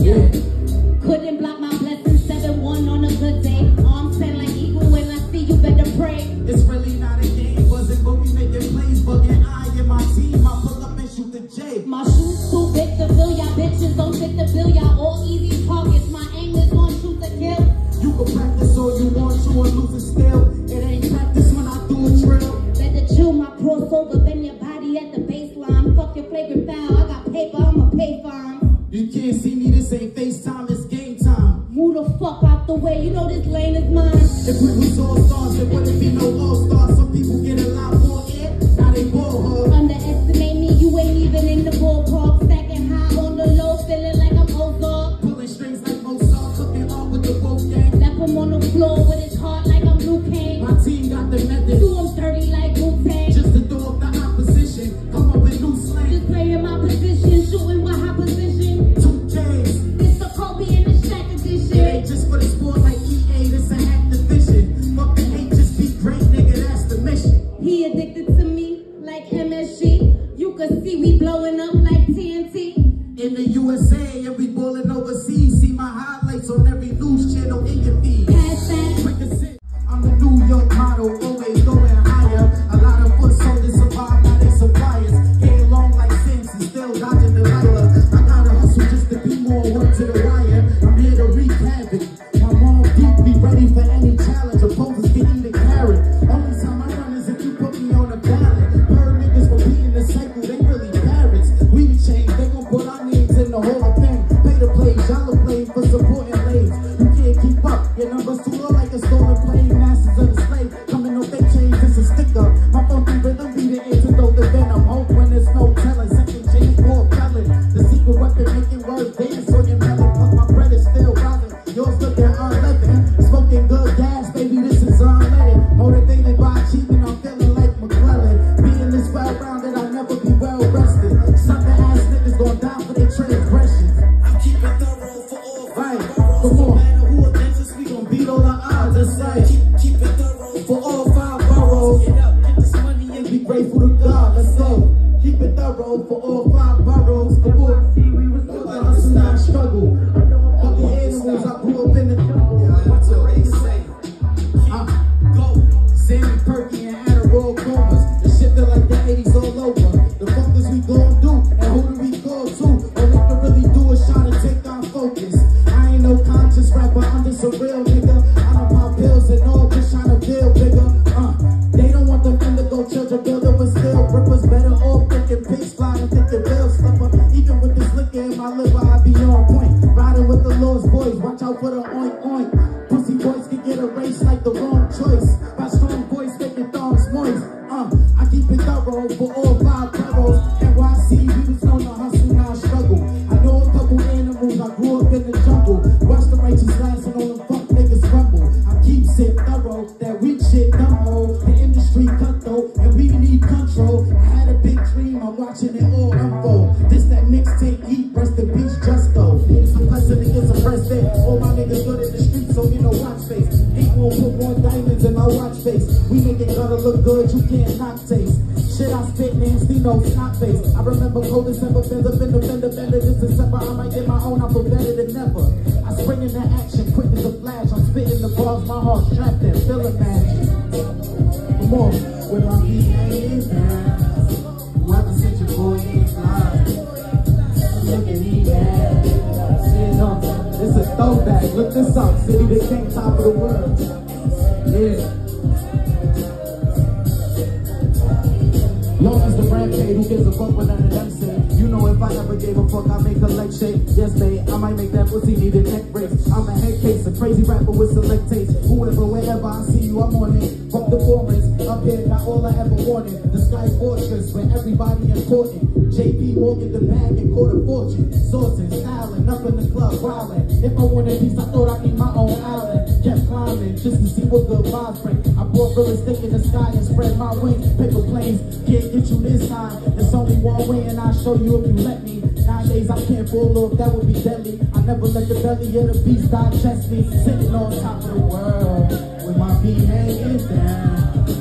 Yeah. Couldn't block my blessings, 7-1 on a good day. Arms bent like eagle when I see you better pray. It's really not a game, buzzing, but we making plays. Bugging I and my team, I pull up and shoot the J. My shoes too big to fill, y'all bitches don't fit the bill. Y'all all easy targets, my aim is on shoot to kill. You can practice all you want to and lose it still. It ain't practice when I do a drill. Better chill my crossover, bend your body at the baseline. Fuck your flagrant foul, I got paper, I'ma pay fine. You can't see me, this ain't FaceTime, it's game time. Move the fuck out the way, you know this lane is mine. If we was all stars, there wouldn't be no all stars. Some people get a lot more air, now they ball hard. Underestimate me, you ain't even in the ballpark. Stacking high on the low, feeling like I'm Ozark. Pulling strings like Mozart, cooking hard with the wolf gang. Left him on the floor with his heart like I'm Liu Kang. My team got the method, Do him dirty like Wu-Tang. just to throw up the opposition. Come up with new slang. Just playing my position, like MSG. You could see we blowing up like TNT. In the USA and we ballin' overseas. See my highlights on every news channel in your feed. In the struggle. Get erased like the wrong choice. My strong boys making thongs moist. Uh, I keep it thorough for all five boroughs. NYC, we was known to hustle, now I struggle. I know a couple animals, I grew up in the jungle. Watch the righteous last and all them fuck niggas crumble. I keep it thorough, that weak shit dumb hole. The industry cutthroat, and we need control. I had a big dream, I'm watching it all unfold. This that mixtape heat, rest in peace, just look good, you can't not taste. Shit, I spit nasty, no snot face. I remember cold December, in the fender, bender this December. I might get my own, I feel better than ever. I spring into action, quick as a flash. I'm spitting the bars, my heart trapped in, feeling magic. Come on, with my beat down. Whoever sent your boy ain't fly. Look at me. Sitting on. It's a throwback. Look this up. City, they can't top of the world. Yeah. Long as the paid, who gives a fuck what none of them say? You know if I ever gave a fuck, I make a leg shake. Yes, babe, I might make that pussy need a neck brace. I'm a head case, a crazy rapper with select taste. Whoever, wherever I see you, I'm on it. Fuck the not all I ever wanted. The sky fortress, where everybody important. JP Morgan, the bag and quarter fortune. Sourcing, styling, up in the club, wildin'. If I wanted peace, I thought I'd need my own island. Kept climbing, just to see what good vibes bring. I brought realistic in the sky and spread my wings. Paper planes, can't get you this time. It's only one way and I'll show you if you let me. Nowadays I can't pull off, that would be deadly. I never let the belly of the beast digest me. Sitting on top of the world with my feet hanging down.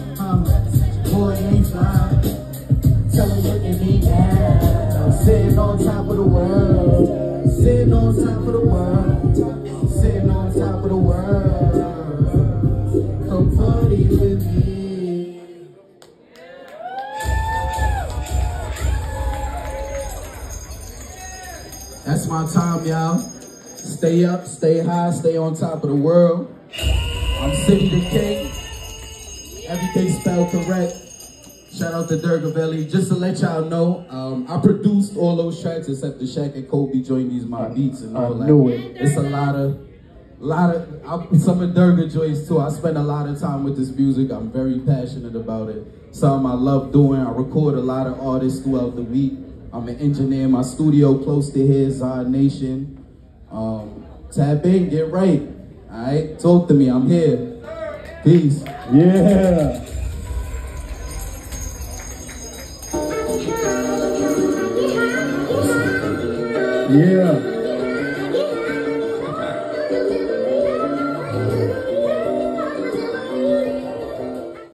Boy ain't fly. Tell look at me now. Sitting on top of the world. sitting on top of the world. Sitting on top of the world. Come party with me. That's my time, y'all. Stay up, stay high, stay on top of the world. I'm City the King. Everything spelled correct. Shout out to Durgavelli. Just to let y'all know, um, I produced all those tracks except the Shaq and Kobe joined these my beats and all I that. knew it. It's a lot of, lot of I, some of Durga joints too. I spend a lot of time with this music. I'm very passionate about it. Something I love doing. I record a lot of artists throughout the week. I'm an engineer. In my studio close to here, Zion Nation. Um, tap in, get right. All right, talk to me. I'm here. Peace. Yeah. Yeah.